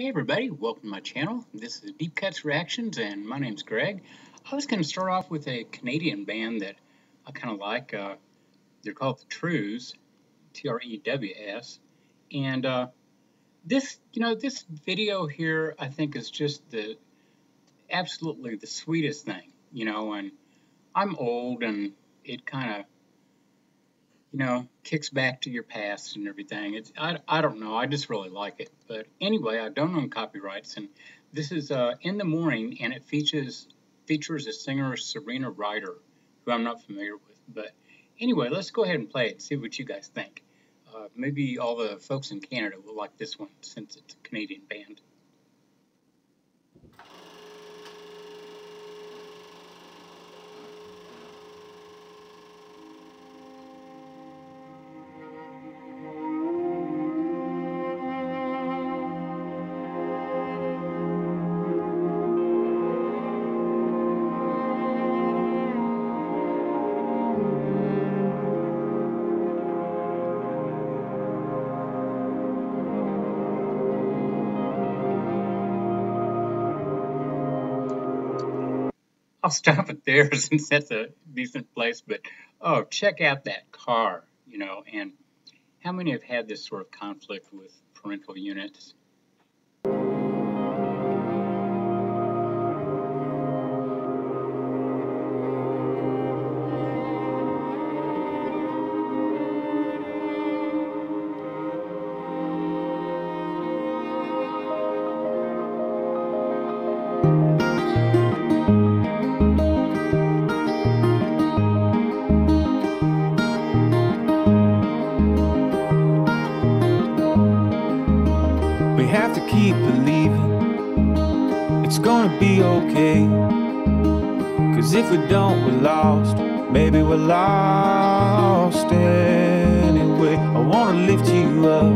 Hey everybody, welcome to my channel. This is Deep Cuts Reactions and my name's Greg. I was going to start off with a Canadian band that I kind of like. Uh, they're called The Trews, T-R-E-W-S. And uh, this, you know, this video here I think is just the absolutely the sweetest thing, you know, and I'm old and it kind of you know, kicks back to your past and everything. It's I, I don't know. I just really like it. But anyway, I don't own copyrights, and this is uh, in the morning, and it features features a singer Serena Ryder, who I'm not familiar with. But anyway, let's go ahead and play it. And see what you guys think. Uh, maybe all the folks in Canada will like this one since it's a Canadian band. I'll stop it there since that's a decent place. But oh, check out that car, you know. And how many have had this sort of conflict with parental units? Gonna be okay. Cause if we don't, we're lost. Maybe we're lost anyway. I wanna lift you up,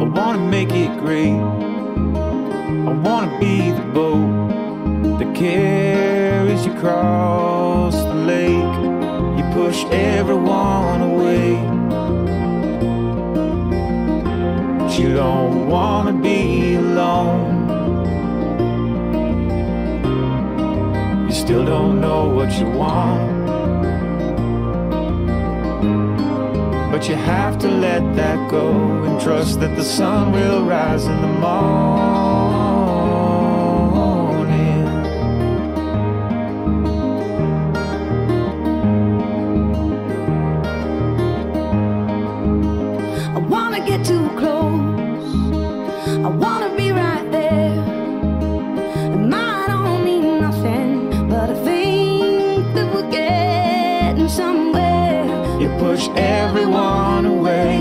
I wanna make it great. I wanna be the boat that carries you across the lake. You push everyone away. But you don't wanna be alone. Still don't know what you want. But you have to let that go and trust that the sun will rise in the morning. Push everyone away.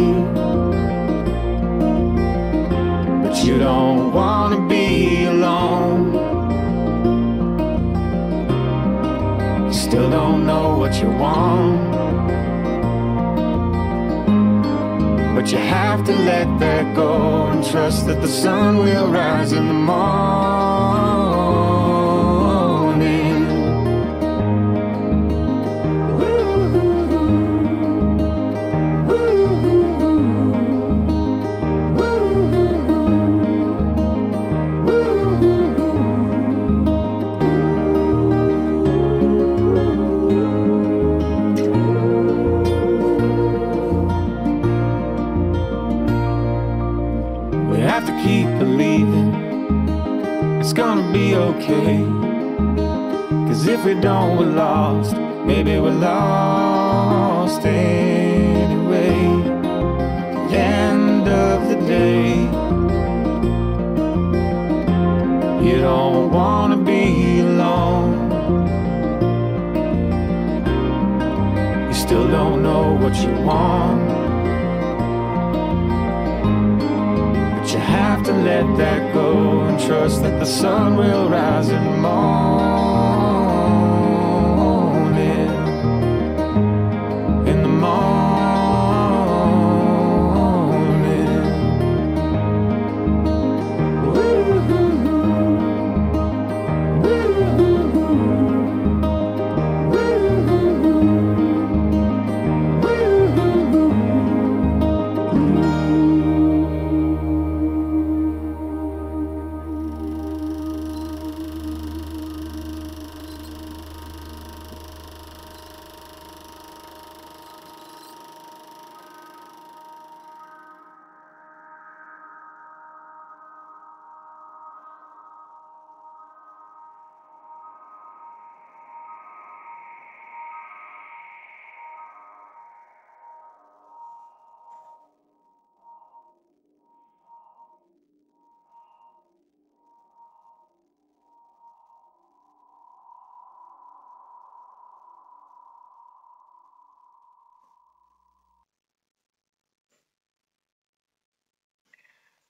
But you don't wanna be alone. You still don't know what you want. But you have to let that go and trust that the sun will rise in the morning. Keep believing it's gonna be okay. Cause if we don't, we're lost. Maybe we're lost anyway. The end of the day, you don't wanna be alone. You still don't know what you want. But you have to let that go and trust that the sun will rise in the morning.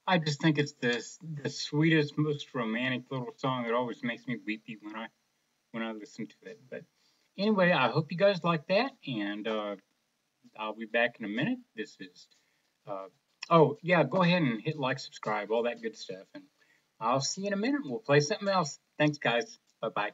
I just think it's the the sweetest, most romantic little song that always makes me weepy when I when I listen to it. But anyway, I hope you guys like that, and uh, I'll be back in a minute. This is uh, oh yeah, go ahead and hit like, subscribe, all that good stuff, and I'll see you in a minute. We'll play something else. Thanks, guys. Bye bye.